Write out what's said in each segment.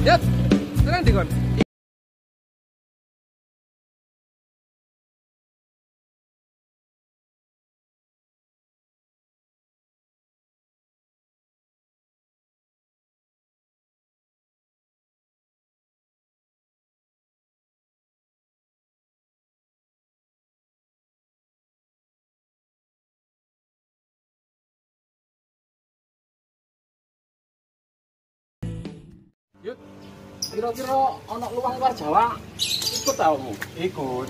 Yuk, tenang Yuk, kira-kira ono luang luar Jawa ikut tau mu? Ikut.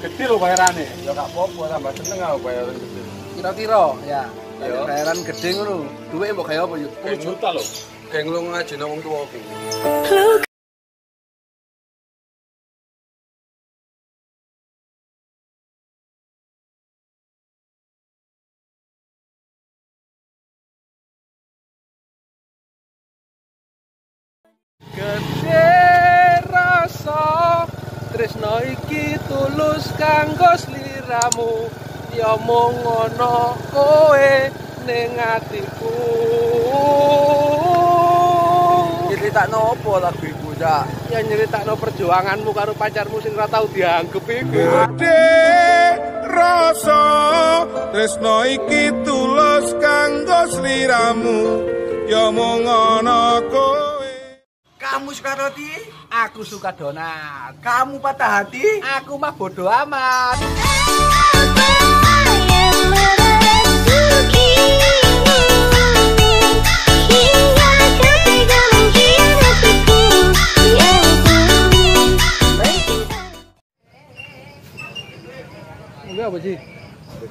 Gede lho bayarane. Ya gak apa-apa tambah seneng aku bayaran gede. Kira-kira ya. Iya. Bayaran gede ngono. Duwe mbok gawe apa yuk? 10 juta lho. Kayak ngelung ngaji nang wong tuwaku. Gede rasa tresno iki tulus kanggo sliramu. Ya mung ngono kowe ning atiku. Nyeritakno apa lagu iku, Cak? ya nyeritakno perjuanganmu karo pacarmu sing ora tau dianggep iku. Gede rasa tresno iki tulus kanggo sliramu. Ya mung ana kowe Kamu suka roti? aku suka donat Kamu patah hati? aku mah bodo amat Ini apa sih?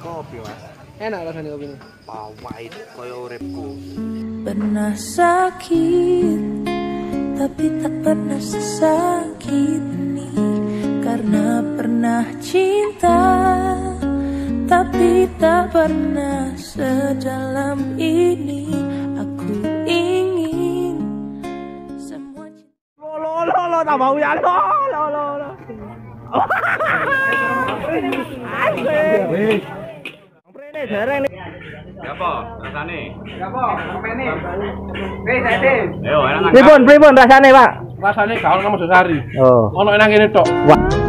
Kopi, Mas. Enak rasanya kopi ini. Pawait koyo uripku. Pernah sakit Tapi tak pernah sesakit ini Karena pernah cinta Tapi tak pernah sedalam ini Aku ingin Semua cinta Apa? Rasane? Pripun, pripun rasane, Pak? Rasanya gak ono sama sehari. Oh. Ono enak ini tok. Wah.